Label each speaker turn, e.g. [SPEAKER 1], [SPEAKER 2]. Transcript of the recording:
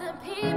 [SPEAKER 1] the people